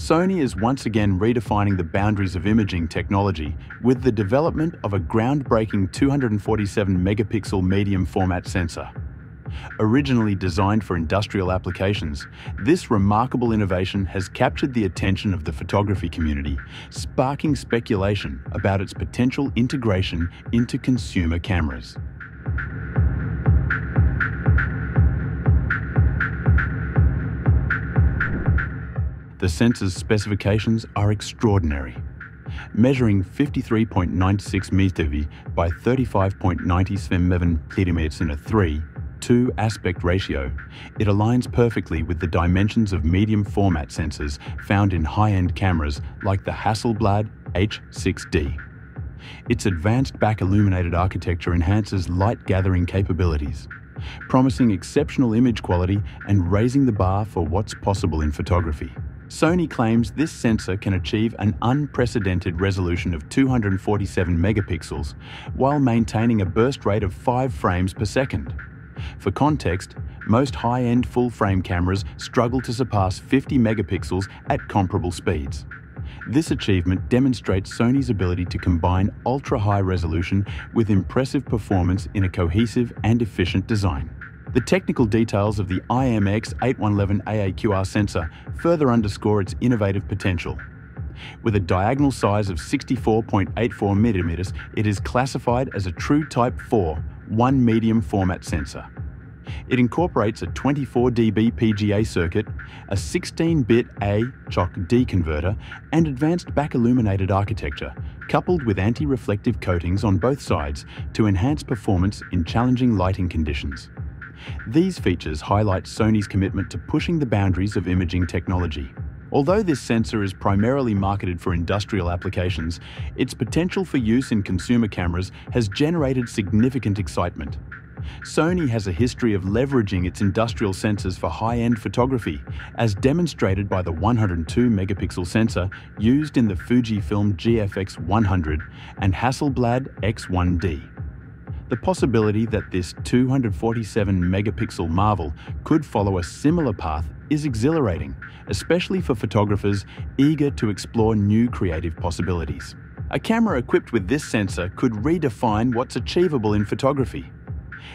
Sony is once again redefining the boundaries of imaging technology with the development of a groundbreaking 247 megapixel medium format sensor. Originally designed for industrial applications, this remarkable innovation has captured the attention of the photography community, sparking speculation about its potential integration into consumer cameras. The sensor's specifications are extraordinary. Measuring 53.96 meter by 35.90 cm in a 3, 2 aspect ratio, it aligns perfectly with the dimensions of medium format sensors found in high-end cameras like the Hasselblad H6D. Its advanced back illuminated architecture enhances light gathering capabilities, promising exceptional image quality and raising the bar for what's possible in photography. Sony claims this sensor can achieve an unprecedented resolution of 247 megapixels while maintaining a burst rate of 5 frames per second. For context, most high-end full-frame cameras struggle to surpass 50 megapixels at comparable speeds. This achievement demonstrates Sony's ability to combine ultra-high resolution with impressive performance in a cohesive and efficient design. The technical details of the IMX811 AAQR sensor further underscore its innovative potential. With a diagonal size of 64.84 millimeters, it is classified as a true Type 4 one medium format sensor. It incorporates a 24 dB PGA circuit, a 16-bit A choc D converter, and advanced back illuminated architecture, coupled with anti-reflective coatings on both sides to enhance performance in challenging lighting conditions. These features highlight Sony's commitment to pushing the boundaries of imaging technology. Although this sensor is primarily marketed for industrial applications, its potential for use in consumer cameras has generated significant excitement. Sony has a history of leveraging its industrial sensors for high-end photography, as demonstrated by the 102 megapixel sensor used in the Fujifilm GFX 100 and Hasselblad X1D. The possibility that this 247 megapixel marvel could follow a similar path is exhilarating, especially for photographers eager to explore new creative possibilities. A camera equipped with this sensor could redefine what's achievable in photography.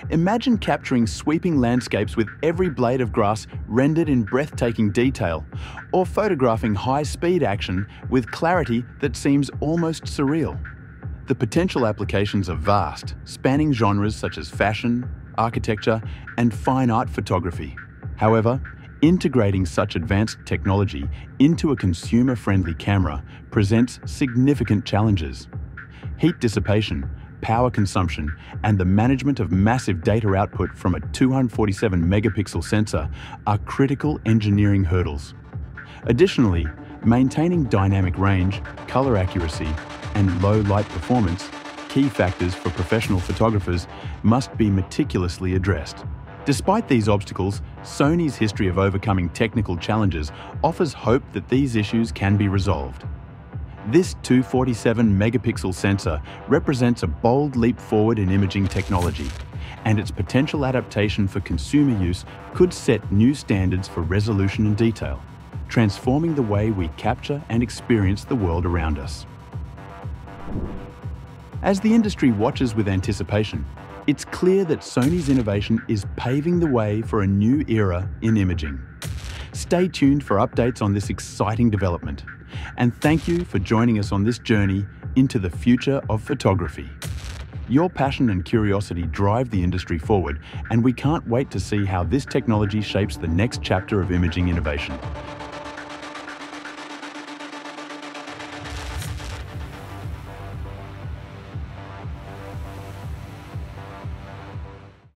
Imagine capturing sweeping landscapes with every blade of grass rendered in breathtaking detail, or photographing high-speed action with clarity that seems almost surreal. The potential applications are vast, spanning genres such as fashion, architecture, and fine art photography. However, integrating such advanced technology into a consumer-friendly camera presents significant challenges. Heat dissipation, power consumption, and the management of massive data output from a 247 megapixel sensor are critical engineering hurdles. Additionally, maintaining dynamic range, color accuracy, and low light performance, key factors for professional photographers, must be meticulously addressed. Despite these obstacles, Sony's history of overcoming technical challenges offers hope that these issues can be resolved. This 247 megapixel sensor represents a bold leap forward in imaging technology, and its potential adaptation for consumer use could set new standards for resolution and detail, transforming the way we capture and experience the world around us. As the industry watches with anticipation, it's clear that Sony's innovation is paving the way for a new era in imaging. Stay tuned for updates on this exciting development. And thank you for joining us on this journey into the future of photography. Your passion and curiosity drive the industry forward, and we can't wait to see how this technology shapes the next chapter of imaging innovation.